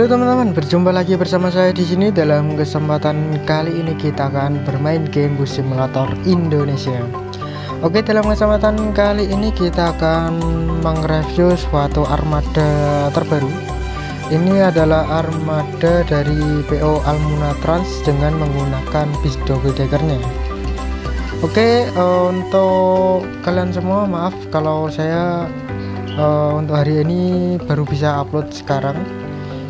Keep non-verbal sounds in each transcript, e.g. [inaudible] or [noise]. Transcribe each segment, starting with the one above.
Halo teman-teman, berjumpa lagi bersama saya di sini dalam kesempatan kali ini kita akan bermain game bus simulator Indonesia. Oke, dalam kesempatan kali ini kita akan mengreview suatu armada terbaru. Ini adalah armada dari PO Almuna Trans dengan menggunakan bis double deckernya. Oke, uh, untuk kalian semua maaf kalau saya uh, untuk hari ini baru bisa upload sekarang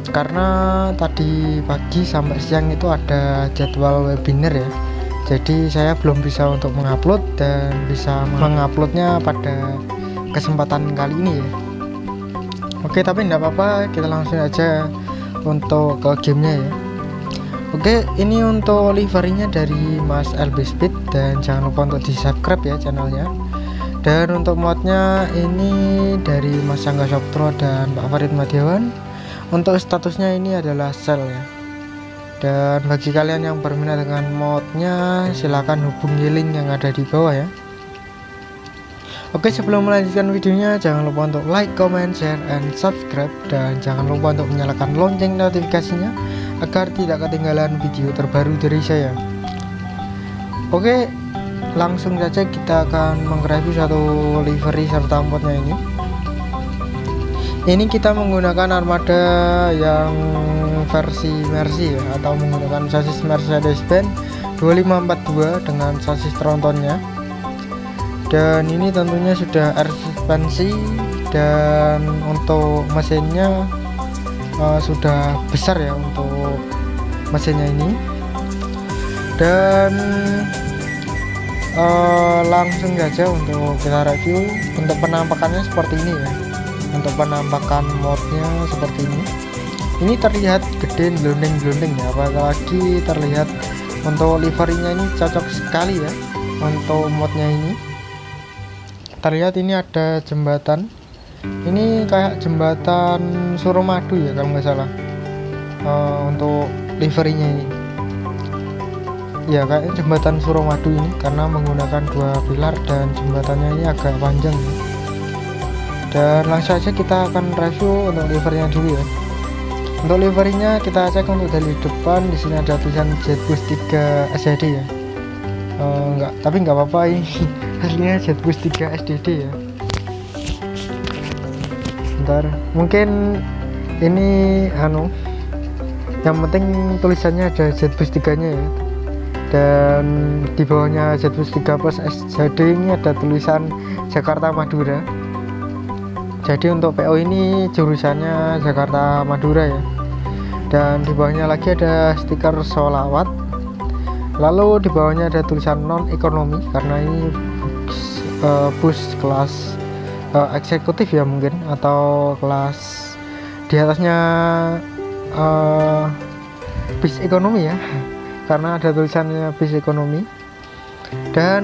karena tadi pagi sampai siang itu ada jadwal webinar ya. Jadi saya belum bisa untuk mengupload dan bisa menguploadnya pada kesempatan kali ini ya. Oke tapi tidak apa-apa kita langsung aja untuk ke gamenya ya. Oke ini untuk liverynya dari Mas LB Speed dan jangan lupa untuk di subscribe ya channelnya. Dan untuk modnya ini dari Mas Angga Soptro dan Pak Farid Madiawan untuk statusnya ini adalah sel ya. Dan bagi kalian yang berminat dengan modnya silahkan hubungi link yang ada di bawah ya. Oke sebelum melanjutkan videonya jangan lupa untuk like, comment, share, and subscribe. Dan jangan lupa untuk menyalakan lonceng notifikasinya agar tidak ketinggalan video terbaru dari saya. Oke langsung saja kita akan mengreview satu livery serta modnya ini ini kita menggunakan armada yang versi Mercy ya atau menggunakan sasis Mercedes-Benz 2542 dengan sasis trontonnya. Dan ini tentunya sudah air suspensi dan untuk mesinnya uh, sudah besar ya untuk mesinnya ini. Dan uh, langsung saja untuk kita review untuk penampakannya seperti ini ya untuk penampakan modnya seperti ini. Ini terlihat gede gelunding-gelunding ya. Apalagi terlihat untuk liverynya ini cocok sekali ya untuk modnya ini. Terlihat ini ada jembatan. Ini kayak jembatan Suramadu ya kalau nggak salah. Uh, untuk liverynya ini. Ya kayak jembatan Suramadu ini karena menggunakan dua pilar dan jembatannya ini agak panjang ya dan langsung saja kita akan review untuk livernya dulu ya. Untuk livernya kita cek untuk dari depan di sini ada tulisan Jetbus 3 SDD ya. Uh, enggak tapi enggak apa-apa ini. Aslinya Jetbus 3 SDD ya. Bentar mungkin ini anu yang penting tulisannya ada Jetbus 3 nya ya. Dan di bawahnya Jetbus 3 plus SJD ini ada tulisan Jakarta Madura jadi untuk PO ini jurusannya Jakarta Madura ya. Dan di bawahnya lagi ada stiker solawat. Lalu di bawahnya ada tulisan non ekonomi karena ini uh, bus kelas uh, eksekutif ya mungkin atau kelas di atasnya uh, bis ekonomi ya. [laughs] Karena ada tulisannya bis ekonomi. Dan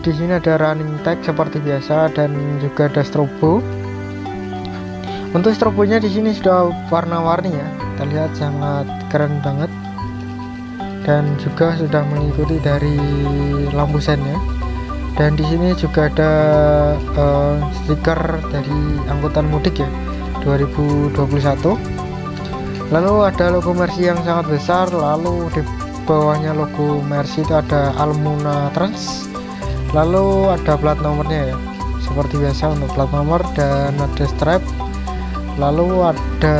di sini ada running tag seperti biasa dan juga ada strobo untuk strobonya di sini sudah warna-warni ya. Terlihat sangat keren banget. Dan juga sudah mengikuti dari lampu sennya dan di sini juga ada uh, stiker dari angkutan mudik ya 2021 lalu ada logo Mercy yang sangat besar lalu di bawahnya logo Mercy itu ada Almuna Trans. Lalu ada plat nomornya ya seperti biasa untuk plat nomor dan ada strap lalu ada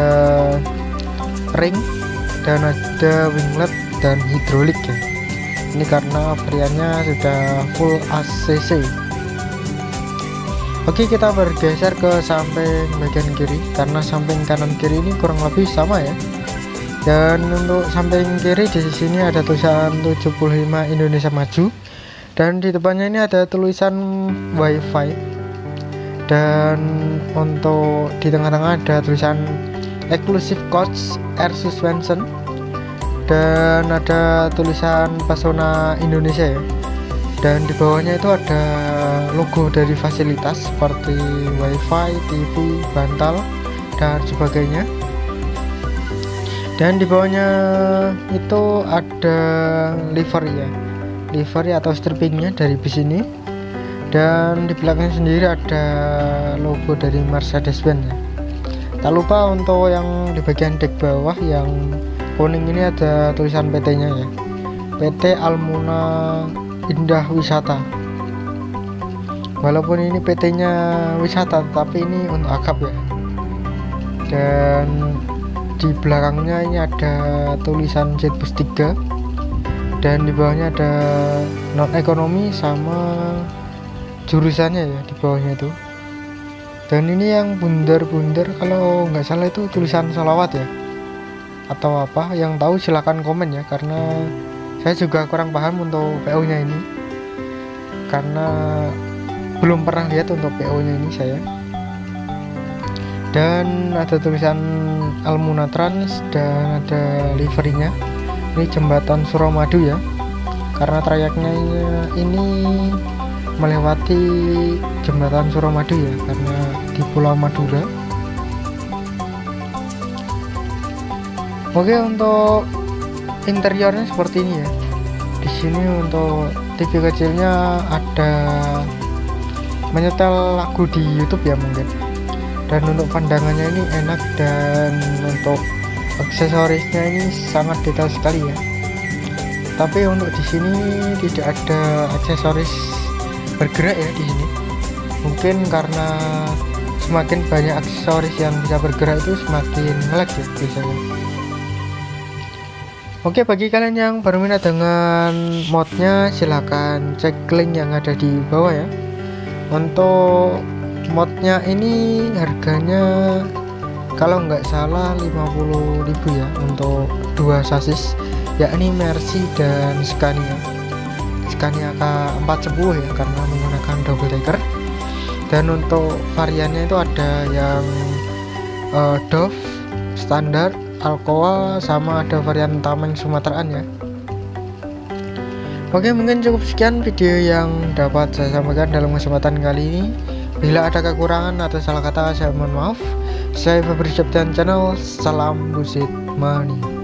ring dan ada winglet dan hidrolik ya. Ini karena variannya sudah full ACC Oke kita bergeser ke samping bagian kiri karena samping kanan kiri ini kurang lebih sama ya. Dan untuk samping kiri di sini ada tulisan 75 Indonesia Maju. Dan di depannya ini ada tulisan WiFi dan untuk di tengah-tengah ada tulisan exclusive coach air suspension dan ada tulisan Pesona Indonesia ya. Dan di bawahnya itu ada logo dari fasilitas seperti wifi, TV, bantal dan sebagainya. Dan di bawahnya itu ada livery ya. Livery atau strippingnya dari bis ini dan di belakang sendiri ada logo dari Mercedes-Benz. Tak lupa untuk yang di bagian deck bawah yang kuning ini ada tulisan PT nya ya. PT Almuna Indah Wisata. Walaupun ini PT nya wisata tapi ini untuk akap ya. Dan di belakangnya ini ada tulisan Jetbus 3 dan di bawahnya ada non ekonomi sama jurusannya ya di bawahnya itu. Dan ini yang bundar-bundar kalau nggak salah itu tulisan salawat ya atau apa. Yang tahu silahkan komen ya karena saya juga kurang paham untuk PO nya ini. Karena belum pernah lihat untuk PO nya ini saya. Dan ada tulisan Almuna Trans dan ada liverynya ini jembatan Suramadu ya. Karena trayeknya ini melewati jembatan Suramadu ya karena di Pulau Madura. Oke untuk interiornya seperti ini ya. Di sini untuk TV kecilnya ada menyetel lagu di YouTube ya mungkin. Dan untuk pandangannya ini enak dan untuk aksesorisnya ini sangat detail sekali ya. Tapi untuk di sini tidak ada aksesoris bergerak ya di sini. Mungkin karena semakin banyak aksesoris yang bisa bergerak itu semakin ngelag ya biasanya. Oke bagi kalian yang baru minat dengan modnya silahkan cek link yang ada di bawah ya. Untuk modnya ini harganya kalau nggak salah 50.000 ya untuk dua sasis yakni Mercy dan Scania Scania K410 ya karena menggunakan double decker. Dan untuk variannya itu ada yang uh, Dove standar Alcoa sama ada varian Tameng Sumateraan ya. Oke mungkin cukup sekian video yang dapat saya sampaikan dalam kesempatan kali ini. Bila ada kekurangan atau salah kata saya mohon maaf. Saya Fabri Septian Channel Salam Busit Mania